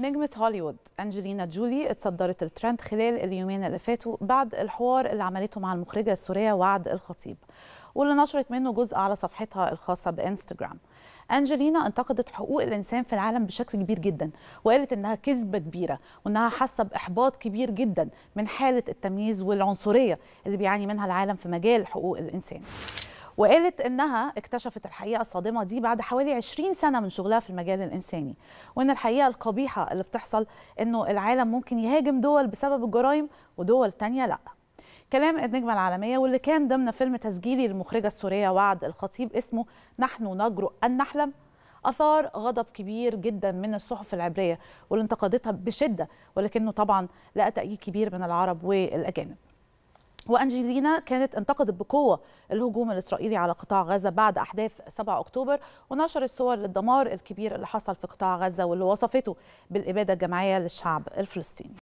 نجمة هوليوود أنجلينا جولي اتصدرت الترند خلال اليومين اللي فاتوا بعد الحوار اللي عملته مع المخرجة السورية وعد الخطيب واللي نشرت منه جزء على صفحتها الخاصة بإنستغرام أنجلينا انتقدت حقوق الإنسان في العالم بشكل كبير جدا وقالت إنها كذبة كبيرة وإنها حاسة بإحباط كبير جدا من حالة التمييز والعنصرية اللي بيعاني منها العالم في مجال حقوق الإنسان. وقالت إنها اكتشفت الحقيقة الصادمة دي بعد حوالي 20 سنة من شغلها في المجال الإنساني وإن الحقيقة القبيحة اللي بتحصل إنه العالم ممكن يهاجم دول بسبب الجرائم ودول تانية لأ. كلام النجمة العالمية واللي كان ضمن فيلم تسجيلي للمخرجة السورية وعد الخطيب اسمه نحن نجرؤ أن نحلم أثار غضب كبير جدا من الصحف العبرية واللي انتقدتها بشدة ولكنه طبعا لقى تأييد كبير من العرب والأجانب. وأنجلينا كانت انتقدت بقوة الهجوم الإسرائيلي على قطاع غزة بعد أحداث 7 أكتوبر ونشرت صور للدمار الكبير اللي حصل في قطاع غزة واللي وصفته بالإبادة الجماعية للشعب الفلسطيني.